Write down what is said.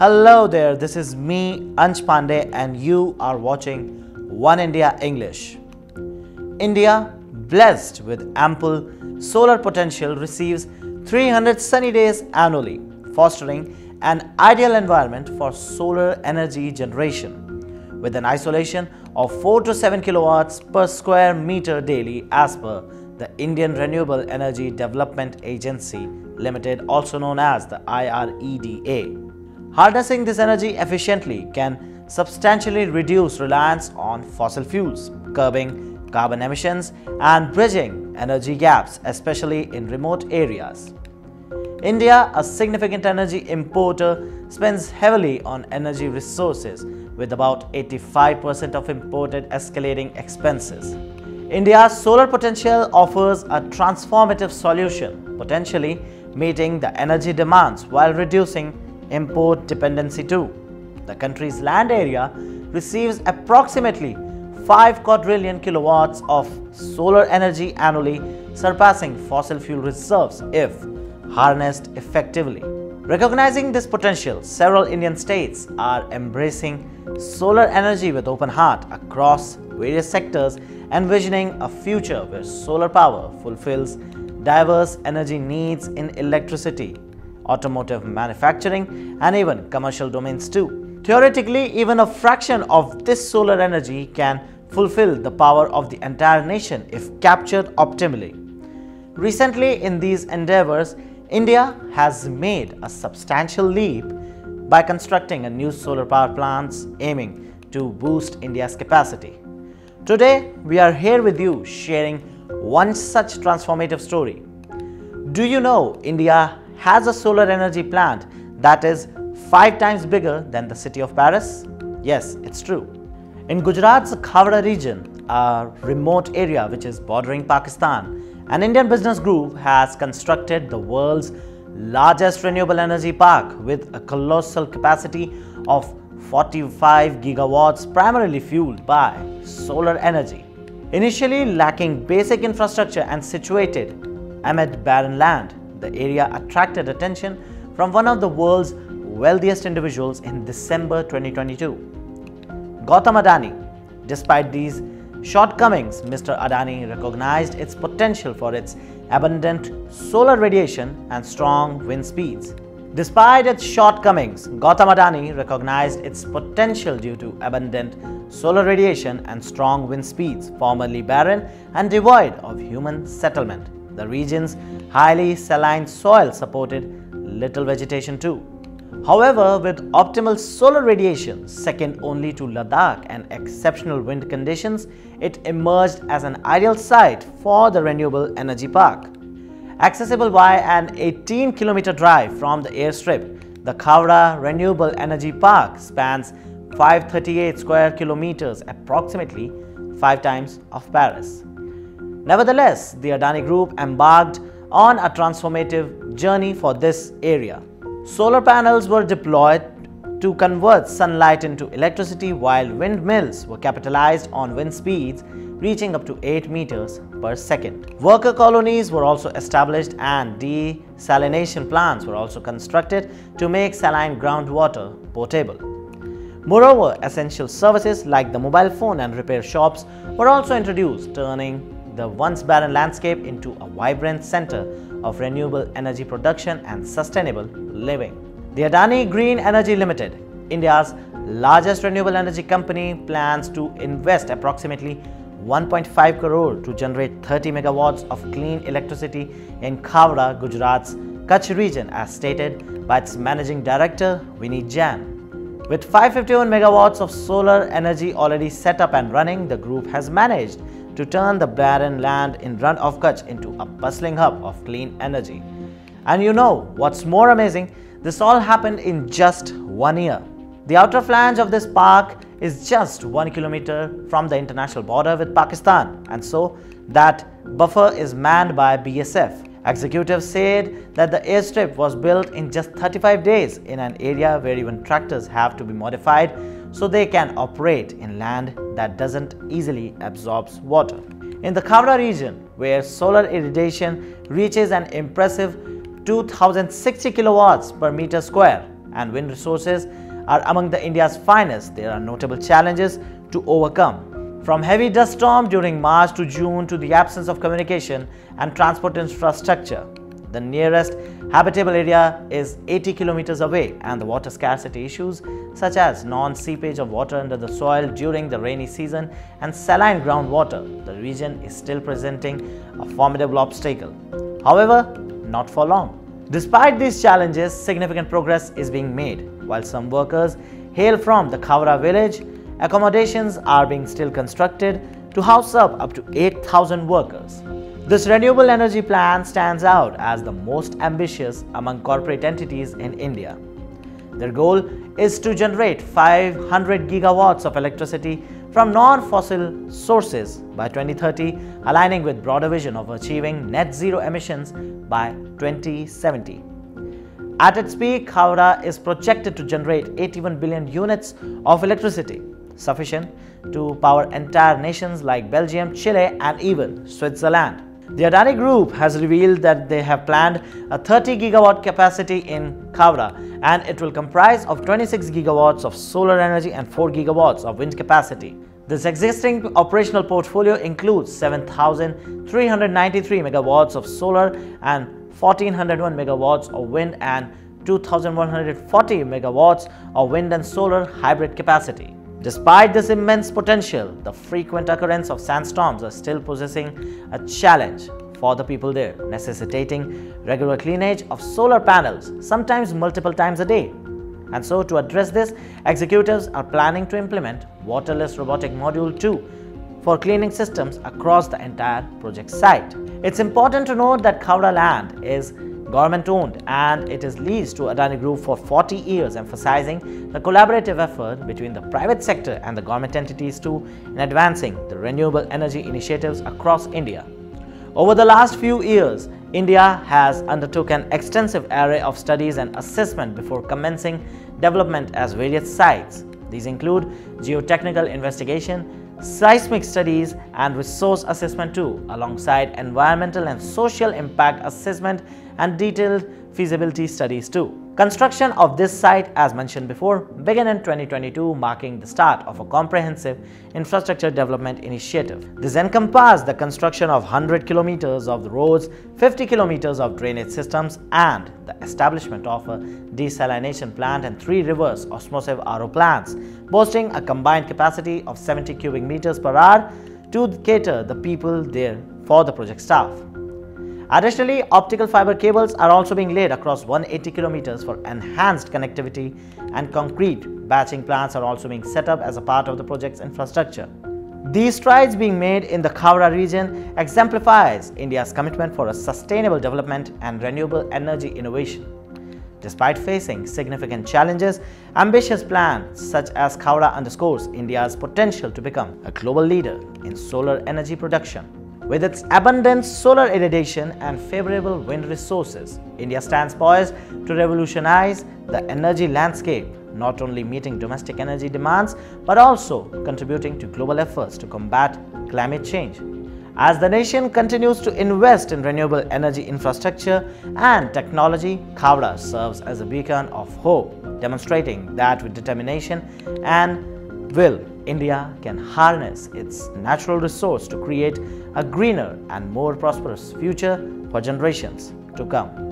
Hello there, this is me, Ansh Pandey, and you are watching Oneindia English. India, blessed with ample solar potential, receives 300 sunny days annually, fostering an ideal environment for solar energy generation, with an isolation of 4 to 7 kilowatts per square meter daily as per the Indian Renewable Energy Development Agency Limited, also known as the IREDA. Harnessing this energy efficiently can substantially reduce reliance on fossil fuels, curbing carbon emissions and bridging energy gaps, especially in remote areas. India, a significant energy importer, spends heavily on energy resources with about 85% of imported escalating expenses. India's solar potential offers a transformative solution, potentially meeting the energy demands while reducing import dependency too. The country's land area receives approximately 5 quadrillion kilowatts of solar energy annually, surpassing fossil fuel reserves if harnessed effectively. Recognizing this potential, several Indian states are embracing solar energy with open heart across various sectors, envisioning a future where solar power fulfills diverse energy needs in electricity, automotive manufacturing, and even commercial domains too. Theoretically, even a fraction of this solar energy can fulfill the power of the entire nation if captured optimally. Recently, in these endeavors, India has made a substantial leap by constructing a new solar power plants aiming to boost India's capacity. Today, we are here with you sharing one such transformative story. Do you know India has a solar energy plant that is five times bigger than the city of Paris? Yes, it's true. In Gujarat's Khavda region, a remote area which is bordering Pakistan, an Indian business group has constructed the world's largest renewable energy park with a colossal capacity of 45 gigawatts primarily fueled by solar energy. Initially lacking basic infrastructure and situated amid barren land, the area attracted attention from one of the world's wealthiest individuals in December 2022. Gautam Adani. Despite these shortcomings, Mr. Adani recognized its potential for its abundant solar radiation and strong wind speeds. Despite its shortcomings, Gautam Adani recognized its potential due to abundant solar radiation and strong wind speeds, formerly barren and devoid of human settlement. The region's highly saline soil supported little vegetation too. However, with optimal solar radiation, second only to Ladakh and exceptional wind conditions, it emerged as an ideal site for the renewable energy park. Accessible by an 18 kilometer drive from the airstrip, the Khavda Renewable Energy Park spans 538 square kilometers, approximately 5 times of Paris. Nevertheless, the Adani Group embarked on a transformative journey for this area. Solar panels were deployed to convert sunlight into electricity while windmills were capitalized on wind speeds reaching up to 8 meters per second. Worker colonies were also established and desalination plants were also constructed to make saline groundwater potable. Moreover, essential services like the mobile phone and repair shops were also introduced, turning the once barren landscape into a vibrant center of renewable energy production and sustainable living. The Adani Green Energy Limited, India's largest renewable energy company, plans to invest approximately 1.5 crore to generate 30 megawatts of clean electricity in Khavda, Gujarat's Kutch region as stated by its managing director Vineet Jain. With 551 megawatts of solar energy already set up and running, the group has managed to turn the barren land in front of Kutch into a bustling hub of clean energy. And you know what's more amazing? This all happened in just one year. The outer flange of this park is just 1 kilometer from the international border with Pakistan and so that buffer is manned by BSF. Executives said that the airstrip was built in just 35 days in an area where even tractors have to be modified so they can operate in land that doesn't easily absorb water. In the Khavda region, where solar irradiation reaches an impressive 2060 kilowatts per meter square and wind resources are among the India's finest, there are notable challenges to overcome. From heavy dust storm during March to June to the absence of communication and transport infrastructure, the nearest habitable area is 80 kilometers away and the water scarcity issues such as non-seepage of water under the soil during the rainy season and saline groundwater, the region is still presenting a formidable obstacle. However, not for long. Despite these challenges, significant progress is being made. While some workers hail from the Khavda village, accommodations are being still constructed to house up up to 8,000 workers. This renewable energy plan stands out as the most ambitious among corporate entities in India. Their goal is to generate 500 gigawatts of electricity from non-fossil sources by 2030, aligning with broader vision of achieving net zero emissions by 2070. At its peak, Khavda is projected to generate 81 billion units of electricity, sufficient to power entire nations like Belgium, Chile and even Switzerland. The Adani Group has revealed that they have planned a 30 gigawatt capacity in Khavda and it will comprise of 26 gigawatts of solar energy and 4 gigawatts of wind capacity. This existing operational portfolio includes 7,393 megawatts of solar and 1,401 megawatts of wind and 2,140 megawatts of wind and solar hybrid capacity. Despite this immense potential, the frequent occurrence of sandstorms are still possessing a challenge for the people there, necessitating regular cleanage of solar panels, sometimes multiple times a day. And so to address this, executives are planning to implement waterless robotic module 2 for cleaning systems across the entire project site. It's important to note that Khavda land is government owned and it is leased to Adani Group for 40 years emphasizing the collaborative effort between the private sector and the government entities too in advancing the renewable energy initiatives across India. Over the last few years, India has undertook an extensive array of studies and assessment before commencing development as various sites. These include geotechnical investigation, seismic studies and resource assessment too, alongside environmental and social impact assessment and detailed feasibility studies too. Construction of this site, as mentioned before, began in 2022, marking the start of a comprehensive infrastructure development initiative. This encompassed the construction of 100 kilometers of roads, 50 kilometers of drainage systems, and the establishment of a desalination plant and three reverse osmosis RO plants, boasting a combined capacity of 70 cubic meters per hour to cater the people there for the project staff. Additionally, optical fiber cables are also being laid across 180 kilometers for enhanced connectivity and concrete batching plants are also being set up as a part of the project's infrastructure. These strides being made in the Khavda region exemplifies India's commitment for a sustainable development and renewable energy innovation. Despite facing significant challenges, ambitious plans such as Khavda underscores India's potential to become a global leader in solar energy production. With its abundant solar irradiation and favorable wind resources, India stands poised to revolutionize the energy landscape, not only meeting domestic energy demands but also contributing to global efforts to combat climate change. As the nation continues to invest in renewable energy infrastructure and technology, Khavda serves as a beacon of hope, demonstrating that with determination and will, India can harness its natural resource to create a greener and more prosperous future for generations to come.